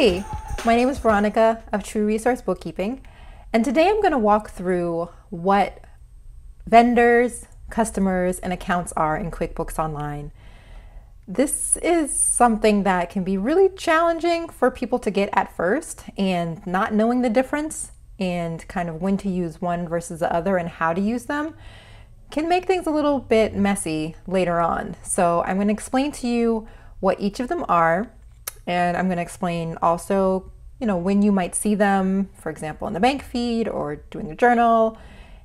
Hey, my name is Veronica of True Resource Bookkeeping, and today I'm going to walk through what vendors, customers, and accounts are in QuickBooks Online. This is something that can be really challenging for people to get at first, and not knowing the difference and kind of when to use one versus the other and how to use them can make things a little bit messy later on. So I'm going to explain to you what each of them are and I'm going to explain also, you know, when you might see them, for example, in the bank feed or doing a journal,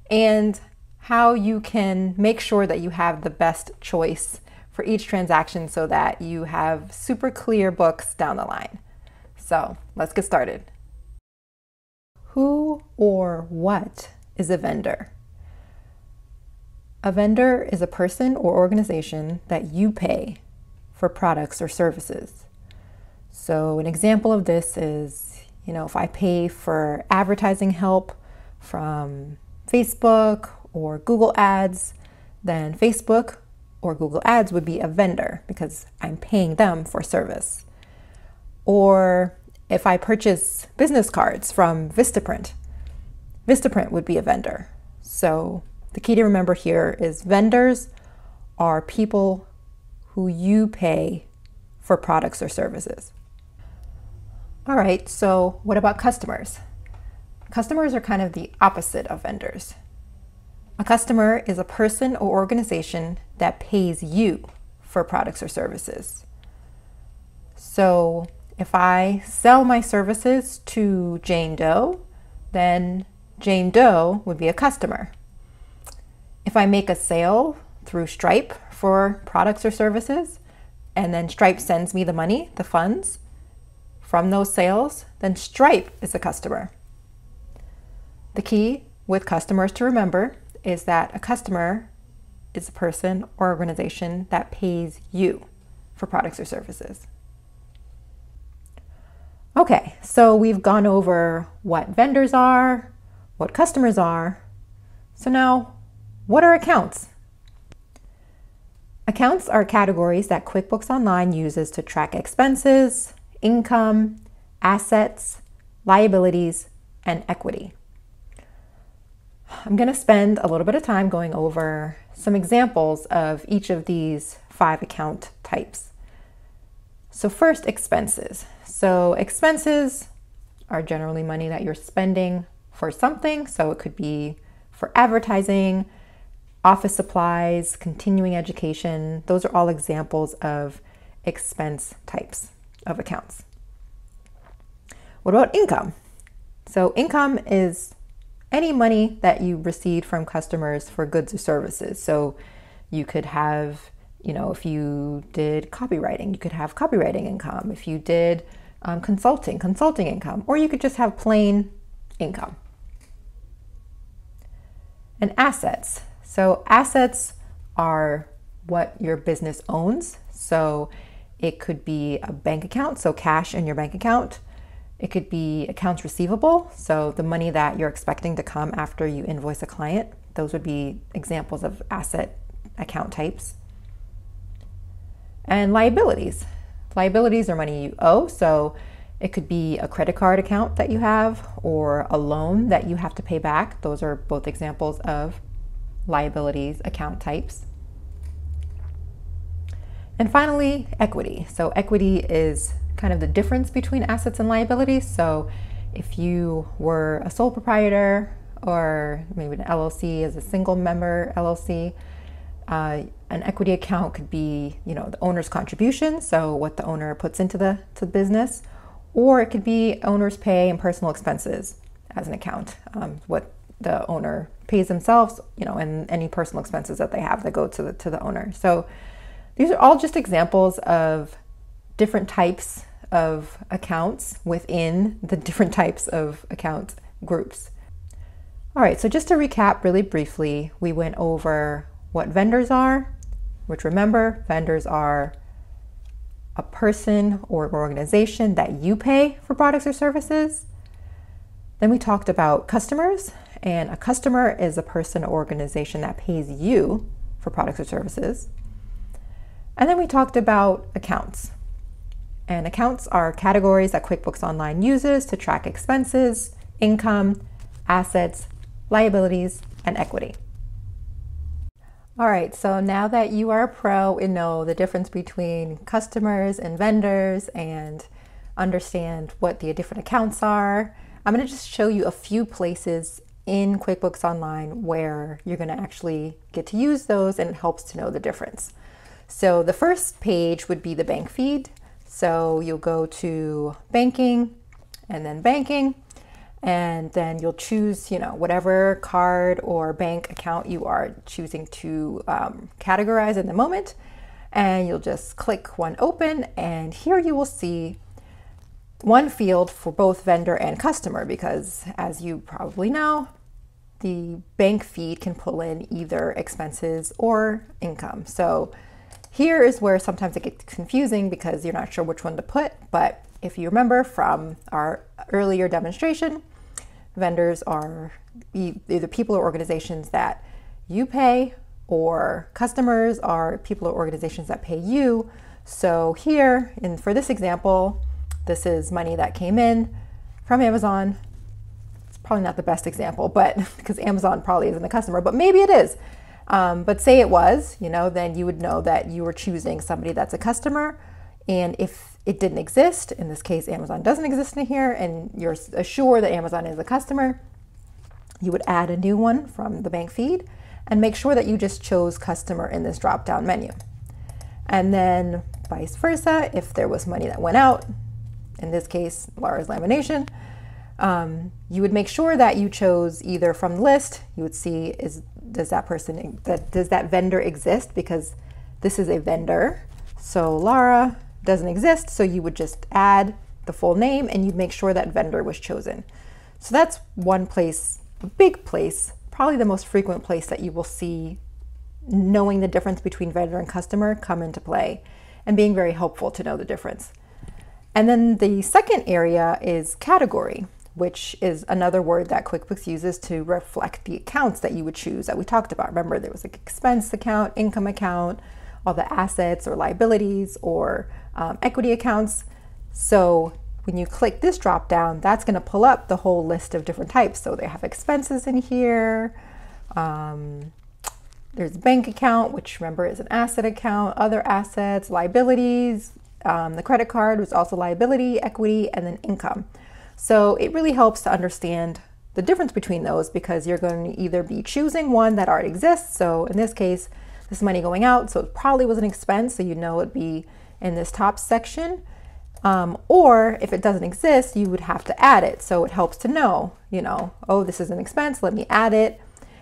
and how you can make sure that you have the best choice for each transaction so that you have super clear books down the line. So let's get started. Who or what is a vendor? A vendor is a person or organization that you pay for products or services. So, an example of this is, you know, if I pay for advertising help from Facebook or Google Ads, then Facebook or Google Ads would be a vendor because I'm paying them for service. Or if I purchase business cards from Vistaprint, Vistaprint would be a vendor. So the key to remember here is vendors are people who you pay for products or services. All right, so what about customers? Customers are kind of the opposite of vendors. A customer is a person or organization that pays you for products or services. So if I sell my services to Jane Doe, then Jane Doe would be a customer. If I make a sale through Stripe for products or services, and then Stripe sends me the money, the funds, from those sales, then Stripe is a customer. The key with customers to remember is that a customer is a person or organization that pays you for products or services. Okay, so we've gone over what vendors are, what customers are. So now, what are accounts? Accounts are categories that QuickBooks Online uses to track expenses, income, assets, liabilities, and equity. I'm going to spend a little bit of time going over some examples of each of these five account types. So, first, expenses. So, expenses are generally money that you're spending for something. So, it could be for advertising, office supplies, continuing education. Those are all examples of expense types of accounts. What about income? So, income is any money that you received from customers for goods or services. So, you could have, you know, if you did copywriting, you could have copywriting income. If you did um, consulting, consulting income, or you could just have plain income. And assets. So, assets are what your business owns. So, it could be a bank account, so cash in your bank account. It could be accounts receivable, so the money that you're expecting to come after you invoice a client. Those would be examples of asset account types. And liabilities. Liabilities are money you owe, so it could be a credit card account that you have or a loan that you have to pay back. Those are both examples of liabilities account types. And finally, equity. So, equity is kind of the difference between assets and liabilities. So, if you were a sole proprietor or maybe an LLC as a single member LLC, uh, an equity account could be, you know, the owner's contribution, so what the owner puts into the to the business, or it could be owner's pay and personal expenses as an account, um, what the owner pays themselves, you know, and any personal expenses that they have that go to the to the owner. So these are all just examples of different types of accounts within the different types of account groups. All right, so just to recap really briefly, we went over what vendors are, which remember, vendors are a person or organization that you pay for products or services. Then we talked about customers, and a customer is a person or organization that pays you for products or services. And then we talked about accounts. And accounts are categories that QuickBooks Online uses to track expenses, income, assets, liabilities, and equity. All right, so now that you are a pro and know the difference between customers and vendors and understand what the different accounts are, I'm going to just show you a few places in QuickBooks Online where you're going to actually get to use those and it helps to know the difference. So the first page would be the bank feed. So you'll go to banking and then banking and then you'll choose, you know, whatever card or bank account you are choosing to um, categorize in the moment. And you'll just click one open and here you will see one field for both vendor and customer because as you probably know, the bank feed can pull in either expenses or income. So here is where sometimes it gets confusing because you're not sure which one to put. But if you remember from our earlier demonstration, vendors are either people or organizations that you pay, or customers are people or organizations that pay you. So here, in for this example, this is money that came in from Amazon. It's probably not the best example, but because Amazon probably isn't the customer, but maybe it is. Um, but say it was, you know, then you would know that you were choosing somebody that's a customer. And if it didn't exist, in this case, Amazon doesn't exist in here, and you're assured that Amazon is a customer, you would add a new one from the bank feed and make sure that you just chose customer in this drop down menu. And then vice versa, if there was money that went out, in this case, Laura's lamination, um, you would make sure that you chose either from the list, you would see is does that person that does that vendor exist because this is a vendor. So Lara doesn't exist, so you would just add the full name and you'd make sure that vendor was chosen. So that's one place, a big place, probably the most frequent place that you will see knowing the difference between vendor and customer come into play and being very helpful to know the difference. And then the second area is category, which is another word that QuickBooks uses to reflect the accounts that you would choose that we talked about. Remember, there was like expense account, income account, all the assets or liabilities or um, equity accounts. So when you click this drop down, that's going to pull up the whole list of different types. So they have expenses in here. Um, there's bank account, which remember is an asset account, other assets, liabilities. Um, the credit card was also liability, equity, and then income. So it really helps to understand the difference between those because you're going to either be choosing one that already exists. So in this case, this money going out, so it probably was an expense, so you know it'd be in this top section. Um, or if it doesn't exist, you would have to add it. So it helps to know, you know, oh, this is an expense, let me add it.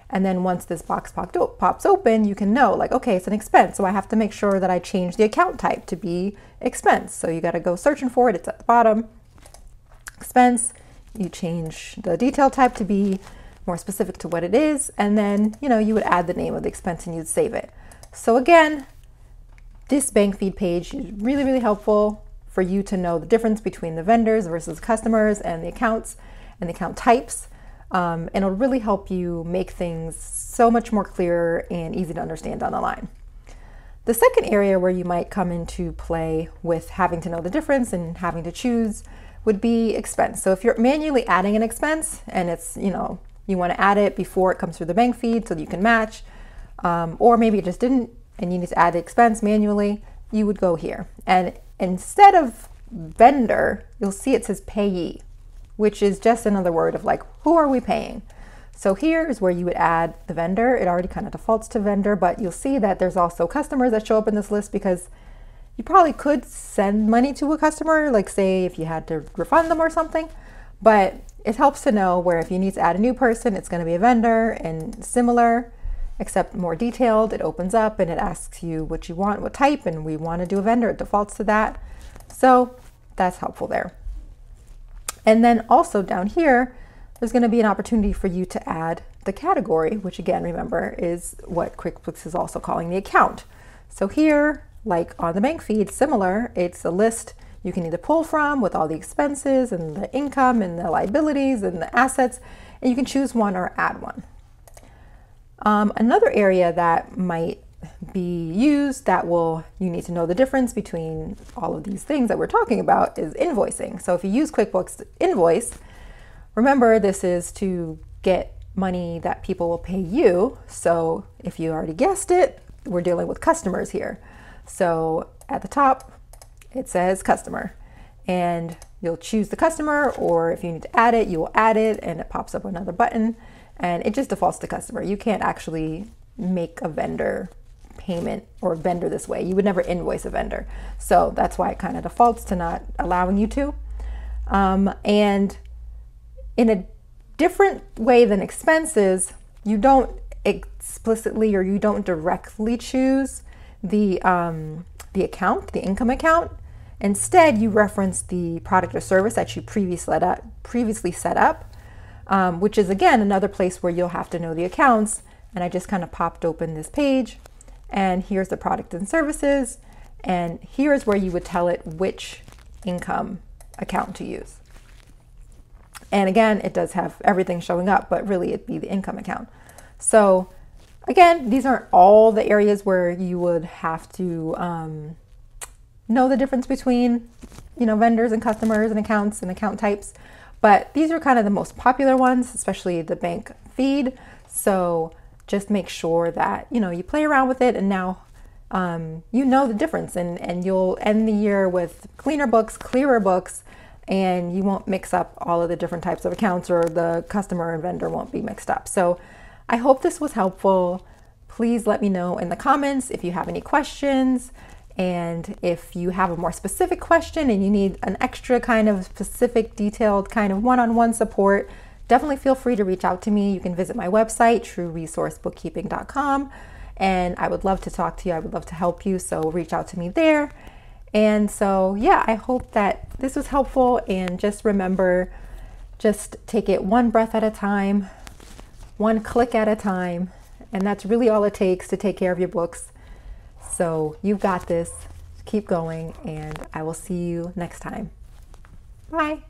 And then once this box pops open, you can know, like, okay, it's an expense. So I have to make sure that I change the account type to be expense. So you got to go searching for it, it's at the bottom. Expense, you change the detail type to be more specific to what it is, and then you know you would add the name of the expense and you'd save it. So again, this bank feed page is really, really helpful for you to know the difference between the vendors versus customers and the accounts and the account types. Um, and it'll really help you make things so much more clear and easy to understand down the line. The second area where you might come into play with having to know the difference and having to choose would be expense. So if you're manually adding an expense and it's, you know, you want to add it before it comes through the bank feed so that you can match, um, or maybe it just didn't and you need to add the expense manually, you would go here. And instead of vendor, you'll see it says payee, which is just another word of like, who are we paying? So here is where you would add the vendor. It already kind of defaults to vendor, but you'll see that there's also customers that show up in this list because you probably could send money to a customer, like say if you had to refund them or something, but it helps to know where if you need to add a new person, it's going to be a vendor and similar, except more detailed. It opens up and it asks you what you want, what type, and we want to do a vendor. It defaults to that. So that's helpful there. And then also down here, there's going to be an opportunity for you to add the category, which again, remember, is what QuickBooks is also calling the account. So here like on the bank feed, similar, it's a list you can either pull from with all the expenses and the income and the liabilities and the assets, and you can choose one or add one. Um, another area that might be used that will you need to know the difference between all of these things that we're talking about is invoicing. So if you use QuickBooks Invoice, remember this is to get money that people will pay you. So if you already guessed it, we're dealing with customers here. So at the top, it says customer and you'll choose the customer or if you need to add it, you will add it and it pops up another button and it just defaults to customer. You can't actually make a vendor payment or vendor this way. You would never invoice a vendor. So that's why it kind of defaults to not allowing you to. Um, and in a different way than expenses, you don't explicitly or you don't directly choose the um, the account, the income account. Instead, you reference the product or service that you previously set up, previously set up um, which is again another place where you'll have to know the accounts. And I just kind of popped open this page, and here's the product and services, and here's where you would tell it which income account to use. And again, it does have everything showing up, but really it'd be the income account. So again, these aren't all the areas where you would have to um, know the difference between, you know, vendors and customers and accounts and account types. But these are kind of the most popular ones, especially the bank feed. So just make sure that, you know, you play around with it and now um, you know the difference and, and you'll end the year with cleaner books, clearer books, and you won't mix up all of the different types of accounts or the customer and vendor won't be mixed up. So I hope this was helpful. Please let me know in the comments if you have any questions. And if you have a more specific question and you need an extra kind of specific, detailed kind of one on one support, definitely feel free to reach out to me. You can visit my website, trueresourcebookkeeping.com, and I would love to talk to you. I would love to help you. So reach out to me there. And so, yeah, I hope that this was helpful. And just remember, just take it one breath at a time, one click at a time. And that's really all it takes to take care of your books so you've got this. Keep going, and I will see you next time. Bye.